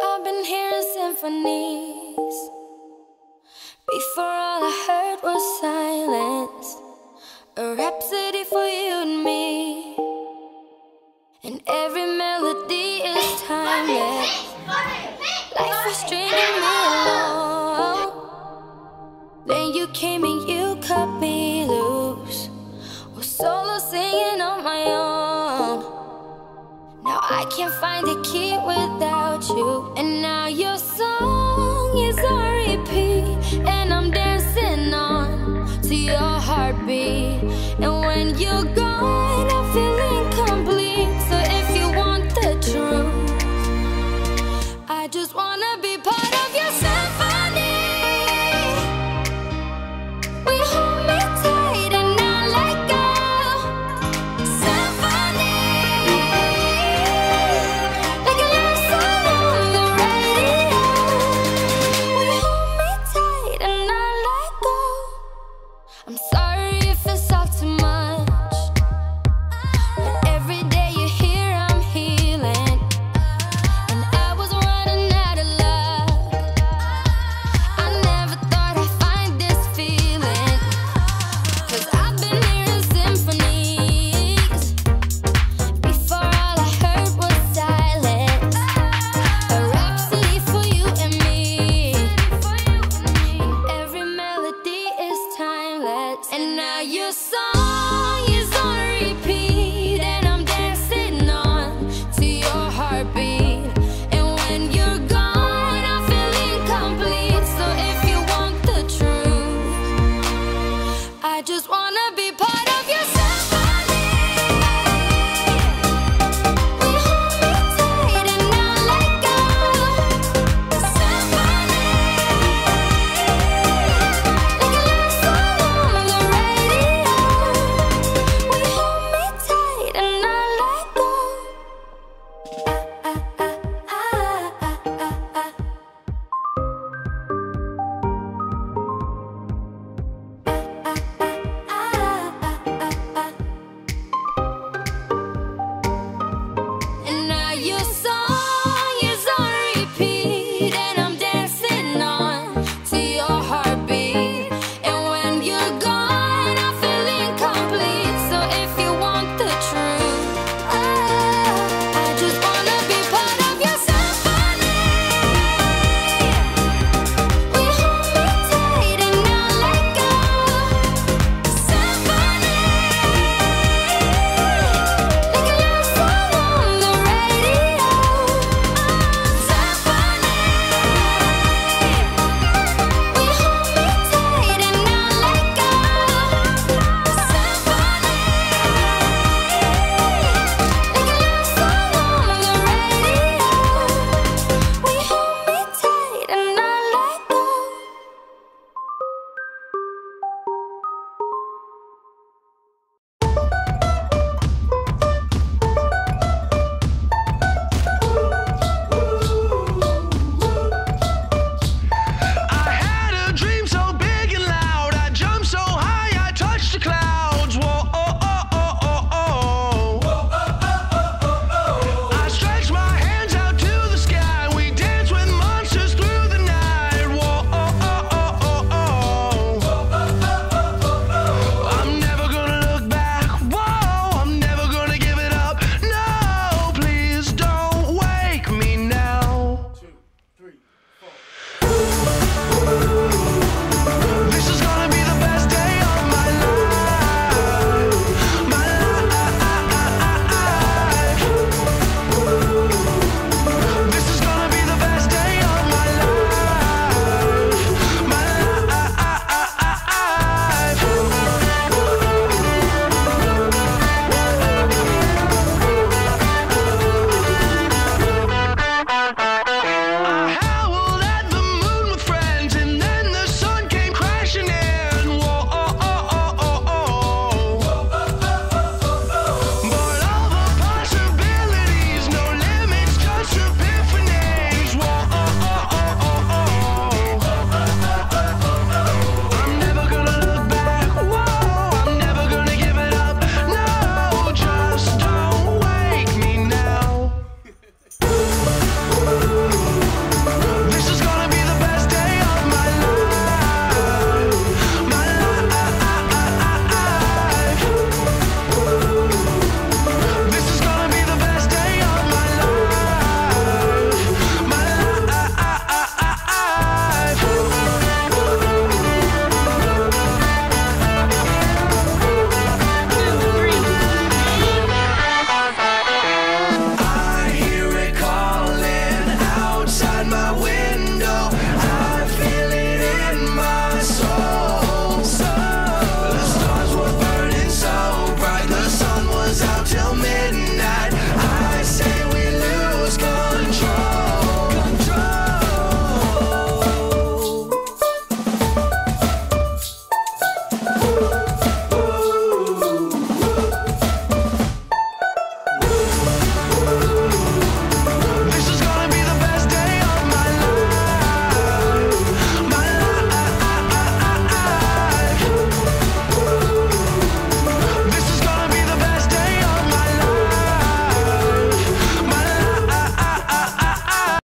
I've been hearing symphonies. Before all I heard was silence. A rhapsody for you and me. And every melody is timeless. Life was strange. can't find a key without you, and now you're so. wanna be part of your.